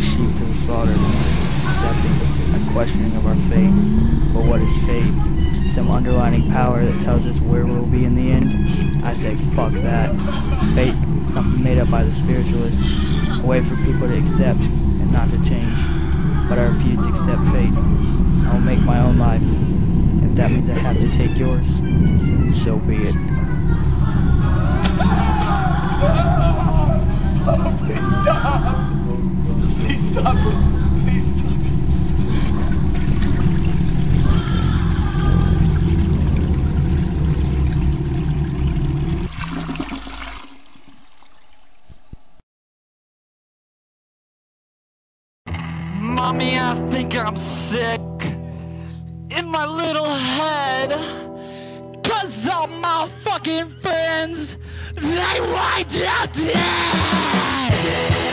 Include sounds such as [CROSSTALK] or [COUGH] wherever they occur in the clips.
sheep to the slaughter, accepting a questioning of our fate. But what is fate? Some underlining power that tells us where we'll be in the end? I say fuck that. Fate is something made up by the spiritualists, a way for people to accept and not to change. But I refuse to accept fate. I will make my own life. If that means I have to take yours, so be it. Oh, Please stop! Mommy, I think I'm sick in my little head. Cause all my fucking friends, they wind up dead.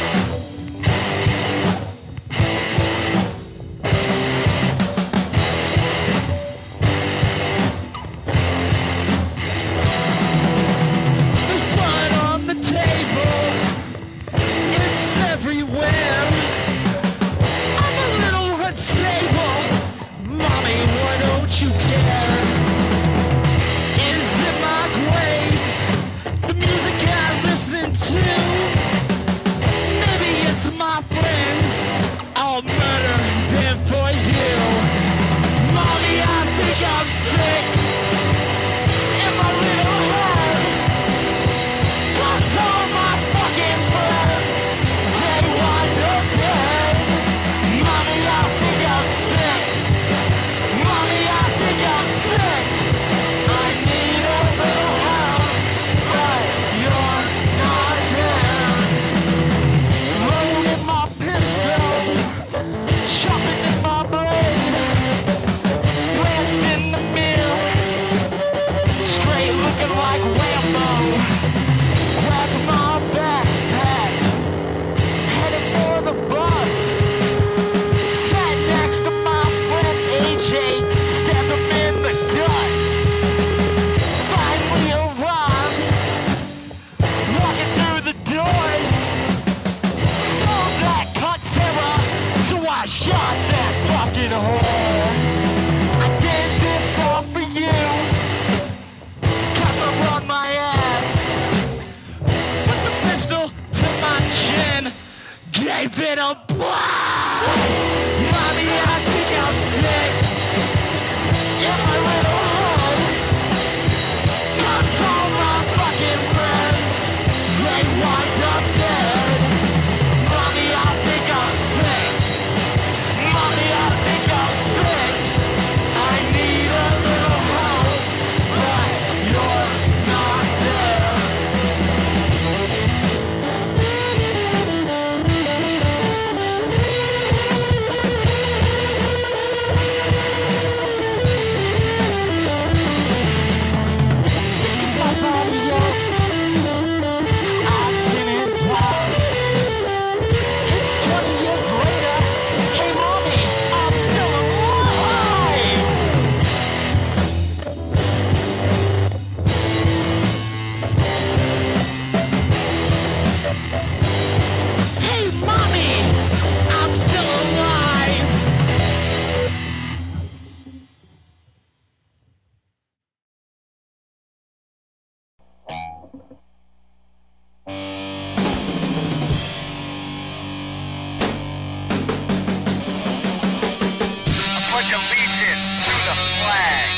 Pledge allegiance to the flag.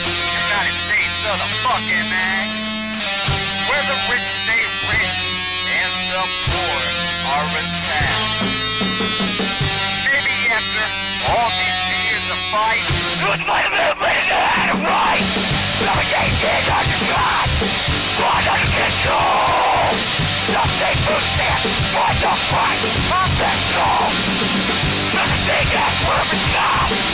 United States of the fucking mag. Where the rich stay rich and the poor are attacked. Maybe after all these years of fight, been made to had it right. Is under God. God under control. Something to stand for the fight of the soul. Nothing that's worth a job.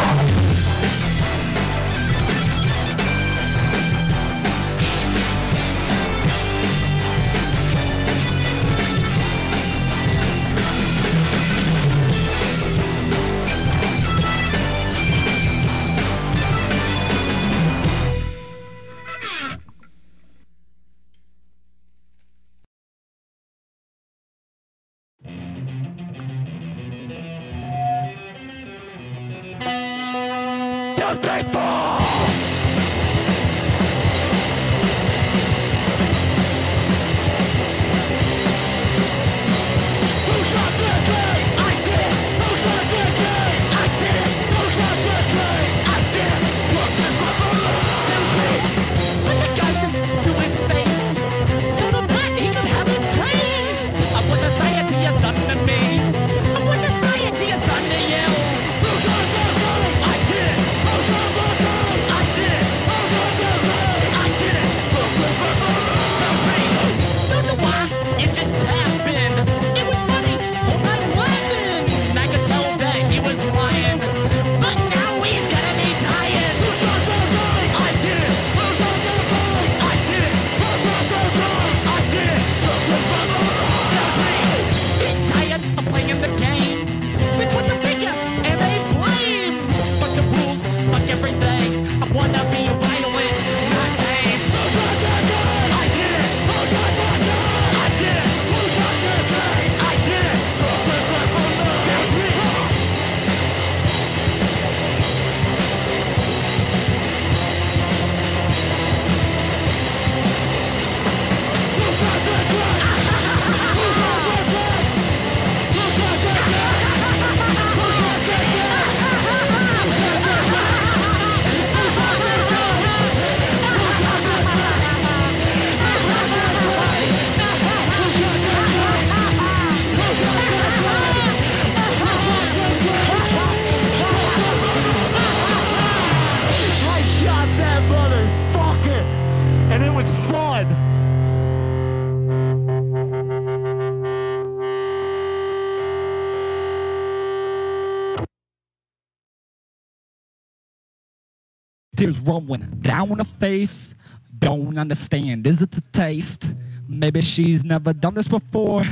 Tears rolling down the face. Don't understand, is it the taste? Maybe she's never done this before.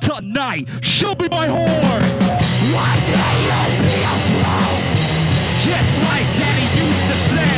Tonight, she'll be my whore. Why did I let? Just like Daddy used to say.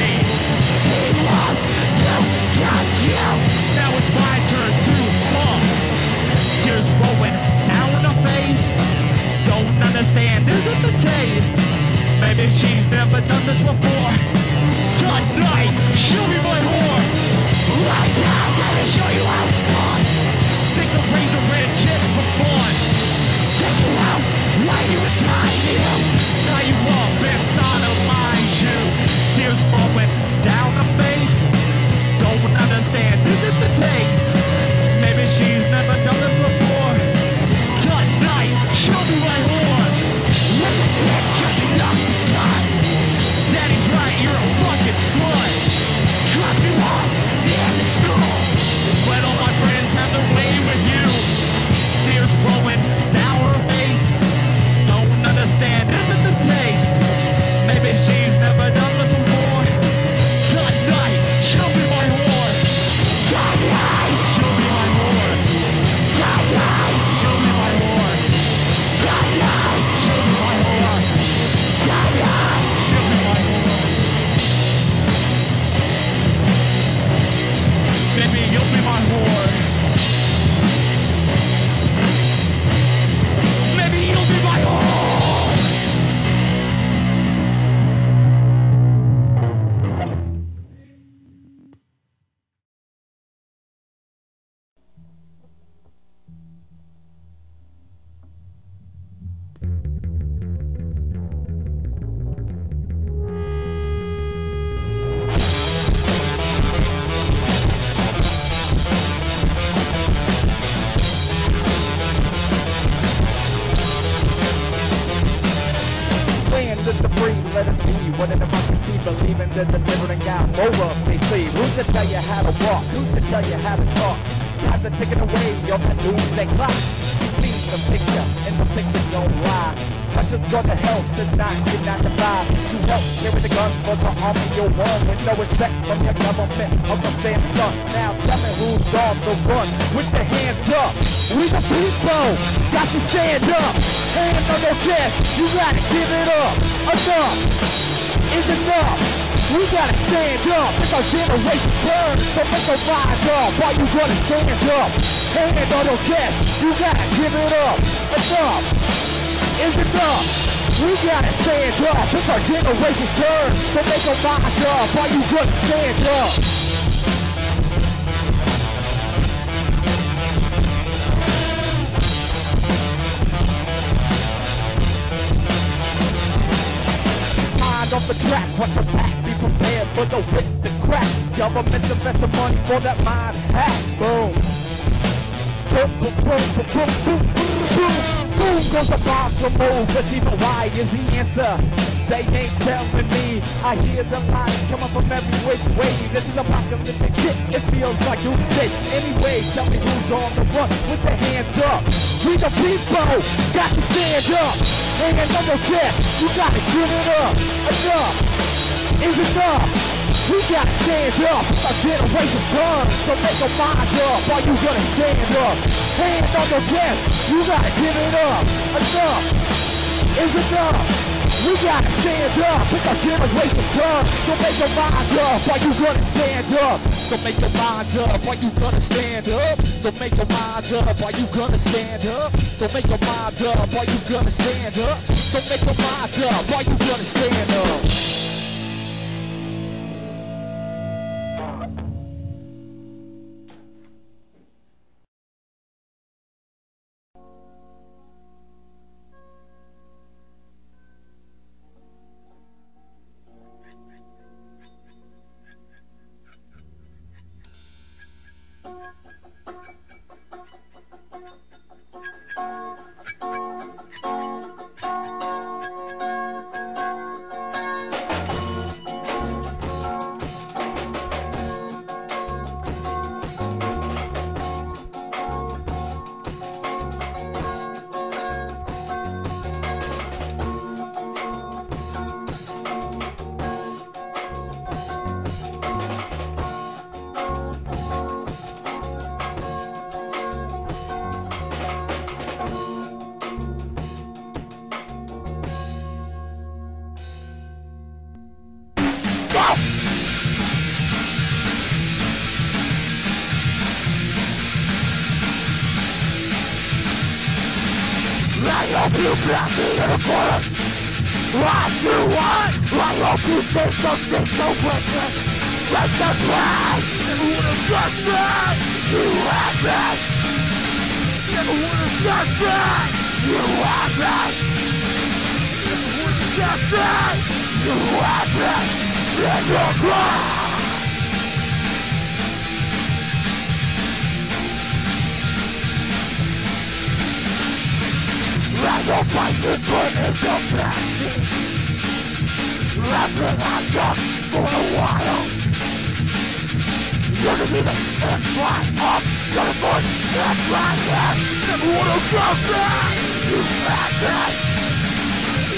Away your doomsday clock. See the picture, and the picture don't lie. Precious gone to hell, does not get not to buy. You help carry the gun for the army you're one with no respect from your government of the stand son. Now tell me who's on the run with your hands up. We the people, got to stand up. Hands on your chest, you gotta give it up. Enough is enough. We gotta stand up. It's our generation burn. So make a rise up. Why you gonna stand up? Hands on your chest, you gotta give it up. Enough is enough. We gotta stand up. It's our generation turn. So make a rise up. Why you gonna stand up? The track. Watch the back, be prepared for the whip to crack. Government invest the money for that mind hack. Boom. Boom, boom, boom, boom, boom, boom, boom, Boom goes the bomb to move, but even why is the answer. They ain't telling me. I hear the lies coming from every which way. This is apocalyptic shit. It feels like you doomsday. Anyway, tell me who's on the run with their hands up. We the people got to stand up. On your chest. You gotta give it up. Enough is enough. We gotta stand up. A generation burn. So make a mind up. While you gonna stand up. Hands on your chest. You gotta give it up. Enough is enough. We gotta stand up, it's our generation turn. So make your mind up, why you gonna stand up? So make your mind up, why you gonna stand up? So make your mind up, why you gonna stand up? So make your mind up, why you gonna stand up? So make your mind up, why you gonna stand up? What you want? I hope you say something so wicked. Like the. Never would have trust me. You have me. Never would have trust me. You have me. Never would have trust me. You have me. In your blood. I don't fight this one in the plastic Laughing at duck for a while You're the next line up Gonna put that right back Never wanna come back You have that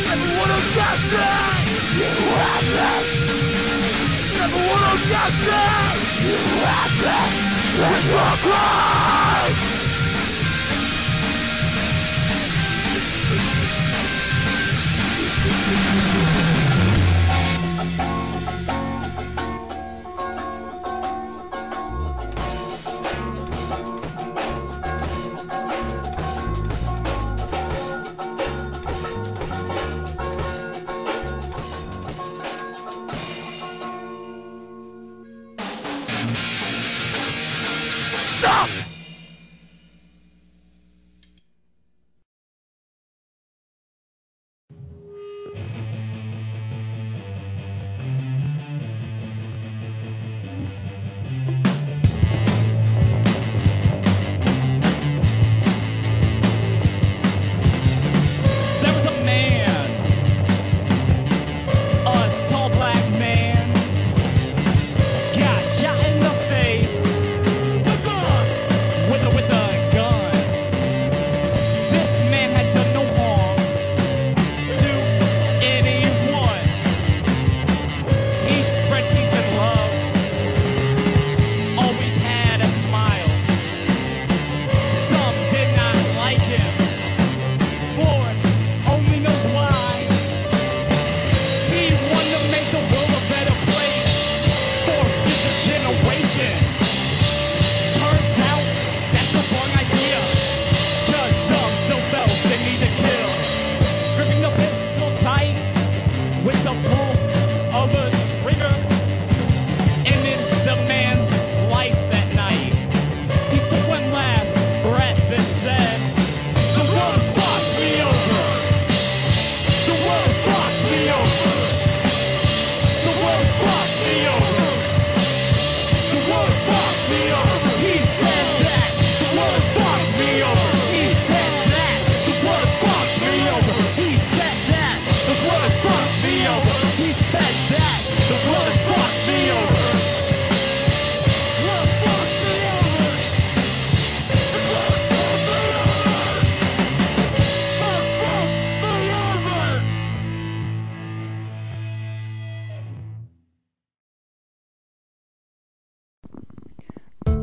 Never wanna come back You have that Never wanna come back You have that And you're crying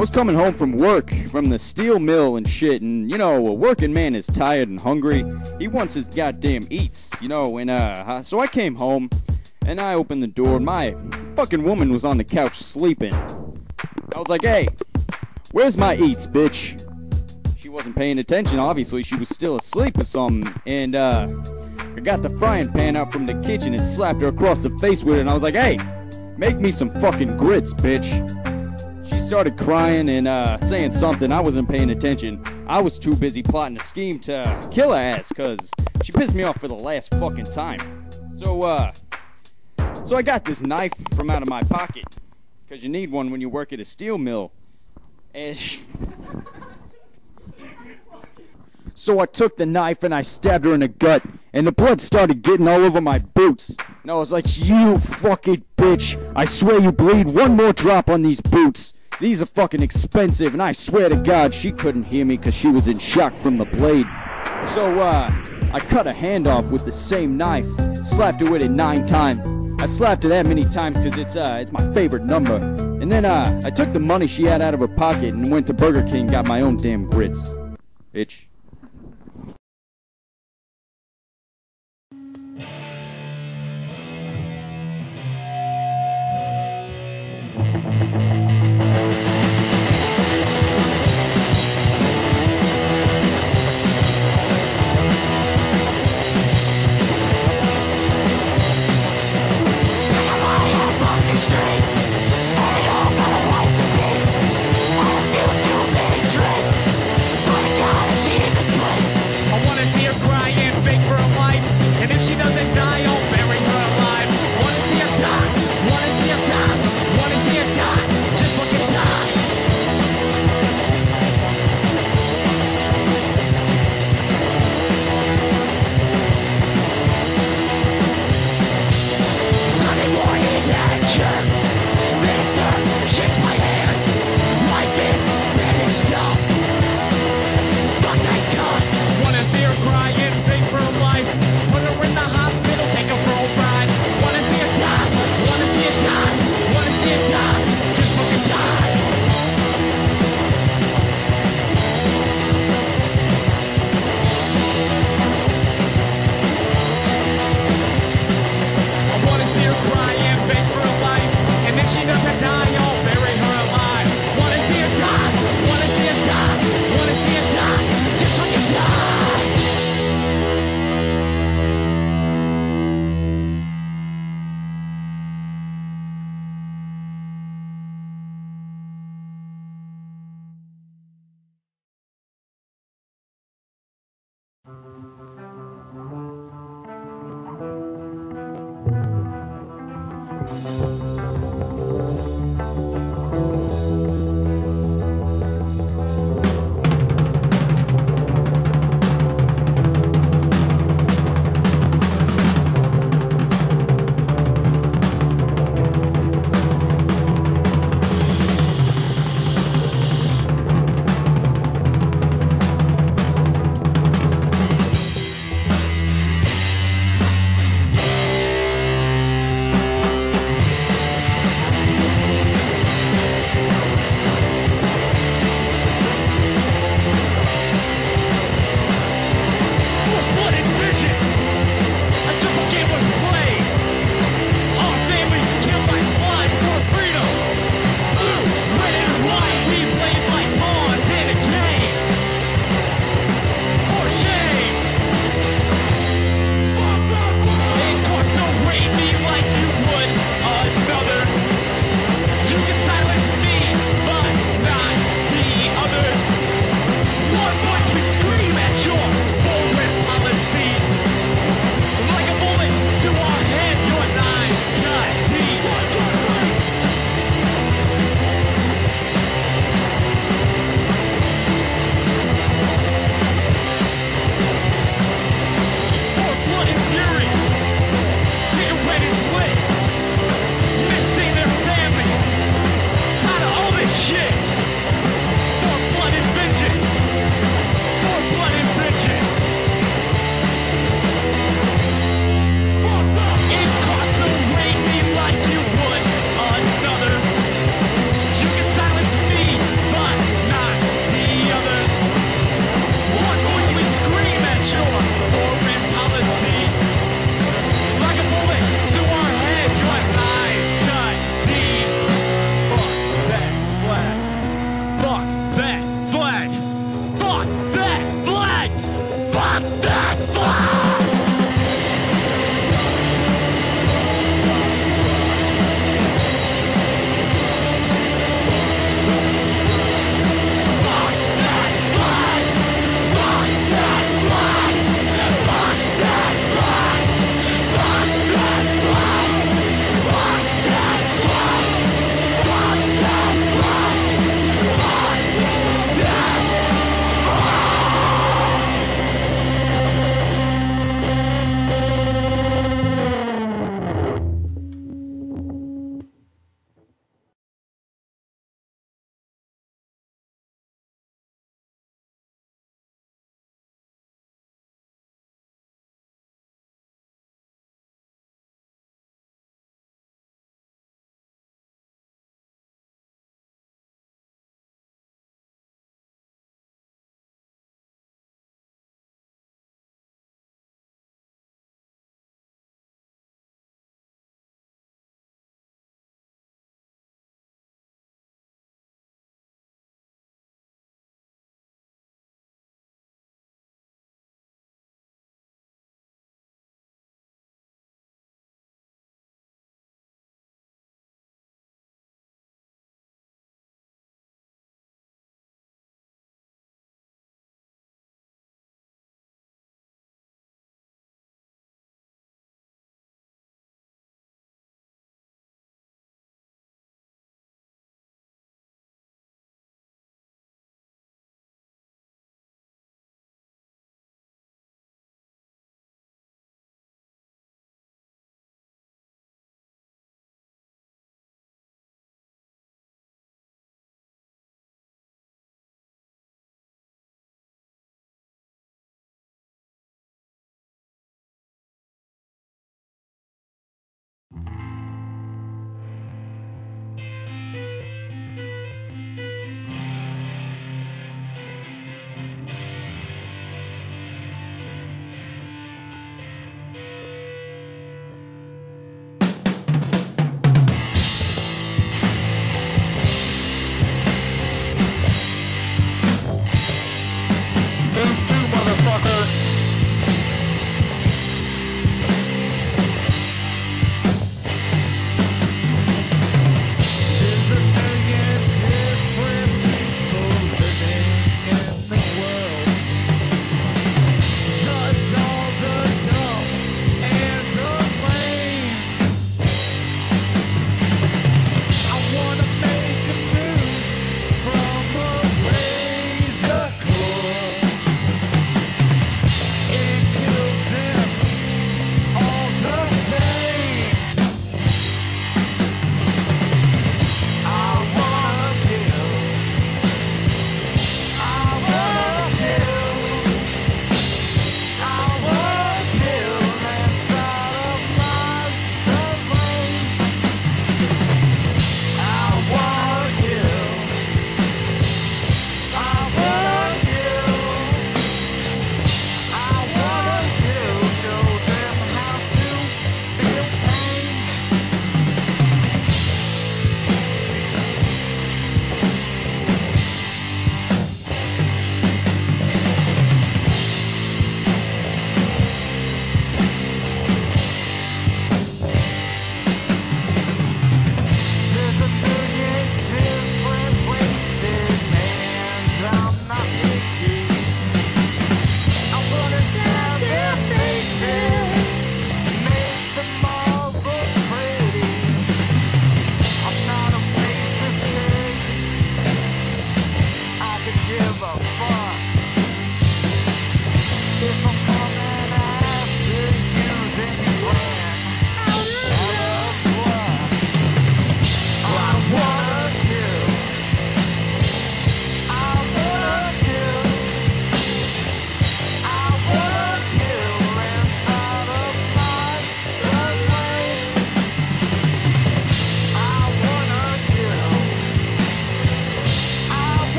I was coming home from work, from the steel mill and shit, and you know, a working man is tired and hungry. He wants his goddamn eats, you know, and uh, so I came home, and I opened the door, and my fucking woman was on the couch sleeping. I was like, hey, where's my eats, bitch? She wasn't paying attention, obviously, she was still asleep or something, and uh, I got the frying pan out from the kitchen and slapped her across the face with it, and I was like, hey, make me some fucking grits, bitch. Started crying and uh, saying something. I wasn't paying attention. I was too busy plotting a scheme to kill her ass because she pissed me off for the last fucking time. So, uh, so I got this knife from out of my pocket because you need one when you work at a steel mill. And [LAUGHS] so I took the knife and I stabbed her in the gut, and the blood started getting all over my boots. And I was like, You fucking bitch! I swear you bleed one more drop on these boots. These are fucking expensive, and I swear to God she couldn't hear me because she was in shock from the blade. So, uh, I cut a hand off with the same knife, slapped her with it nine times. I slapped her that many times because it's, uh, it's my favorite number. And then, uh, I took the money she had out of her pocket and went to Burger King got my own damn grits. Bitch.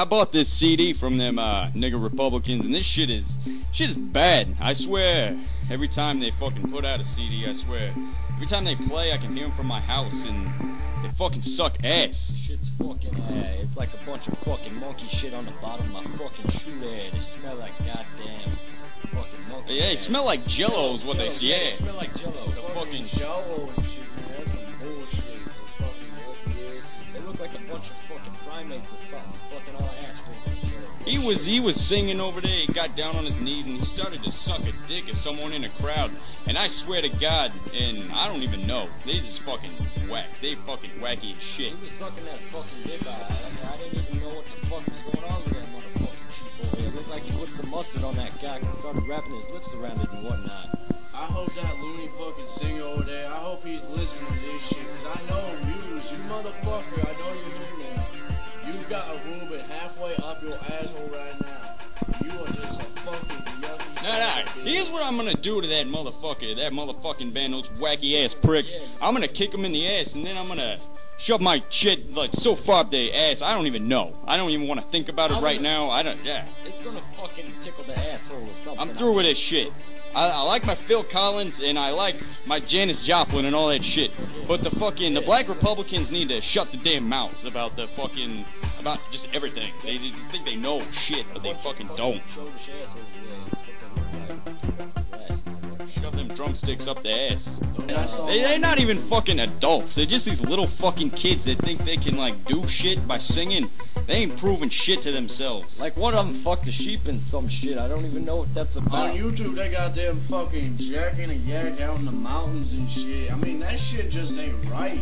I bought this CD from them uh, nigga Republicans, and this shit is shit is bad. I swear. Every time they fucking put out a CD, I swear. Every time they play, I can hear them from my house, and they fucking suck ass. Shit's fucking, uh, it's like a bunch of fucking monkey shit on the bottom of my fucking shoe there. They smell like goddamn fucking monkey. Yeah, they ass. smell like Jello, is what they Jello, say. Yeah, Yeah. they smell like jello. The fucking Jello bunch of fucking primates or something. Fucking all ass fucking jello. He was he was singing over there. He got down on his knees and he started to suck a dick at someone in a crowd. And I swear to God, and I don't even know. They just fucking whack. They fucking wacky as shit. He was sucking that fucking dick out. I mean, I didn't even know what the fuck was going on with that motherfucking cheap there. It looked like he put some mustard on that cock and started wrapping his lips around it and whatnot. I hope that loony fucking singer over there, I hope he's listening to this shit, cause I know him, you, you motherfucker, I don't even know you hear me. You got a Reuben halfway up your asshole right now. You are just a fucking yucky nah. bitch. Here's what I'm gonna do to that motherfucker, that motherfucking band, those wacky ass pricks. I'm gonna kick him in the ass and then I'm gonna shove my shit like so far up their ass. I don't even know. I don't even want to think about it I'm right gonna- now. I don't. Yeah. It's gonna fucking tickle the asshole or something. I'm through with this shit. I, I like my Phil Collins and I like my Janis Joplin and all that shit. But the fucking the black Republicans need to shut the damn mouths about the fucking about just everything. They just think they know shit, but they fucking don't. Shove them drumsticks up their ass. They, they're not even fucking adults. They're just these little fucking kids that think they can like do shit by singing. They ain't proving shit to themselves. Like one of them fucked a sheep in some shit. I don't even know what that's about. On YouTube, they got them fucking jacking a yak out in the mountains and shit. I mean, that shit just ain't right.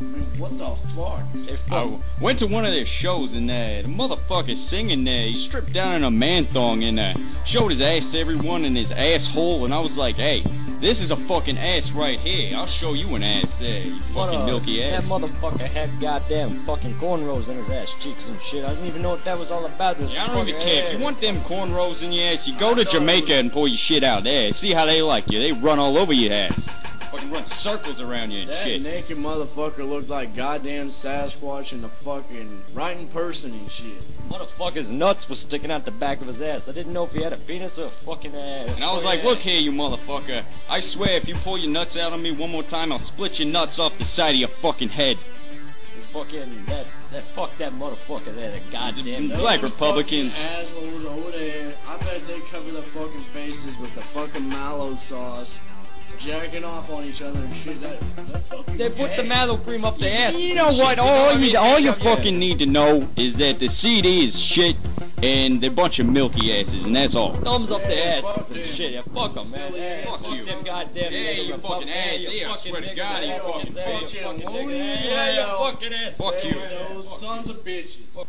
I what the fuck? I went to one of their shows and uh, the motherfucker singing there. He stripped down in a man thong and uh, showed his ass to everyone in his asshole. And I was like, hey, this is a fucking ass right here. I'll show you an ass there, you What fucking a- milky That ass. motherfucker had goddamn fucking cornrows in his ass cheeks and shit. I didn't even know what that was all about. This Yeah, I don't even care. If you want them cornrows in your ass, you go to Jamaica and pull your shit out there. See how they like you. They run all over your ass. Fucking run circles around you and That shit. naked motherfucker looked like goddamn Sasquatch in the fucking right in person and shit. Motherfucker's nuts was sticking out the back of his ass. I didn't know if he had a penis or a fucking ass. And I was like, look here, you motherfucker. I swear, if you pull your nuts out on me one more time, I'll split your nuts off the side of your fucking head. fucking that that fuck that motherfucker there, the goddamn. Those Black Republicans. fucking Assholes over there. I bet they cover their fucking faces with the fucking mallow sauce, jacking off on each other and shit. That, that They put the gay. mallow cream up their ass. You know what? All you, all you fucking need to know is that the CD is shit and they're a bunch of milky asses, and that's all. thumbs up their Yeah, asses fuck and shit. Yeah, fuck them, man. Yeah, ass. fuck you. them goddamn Yeah, you fucking ass. you Yeah, I swear to God, you fucking ass, bitch. fucking Fucking nigger ass. loony Yeah, you fucking ass. Fuck you. Those sons of bitches.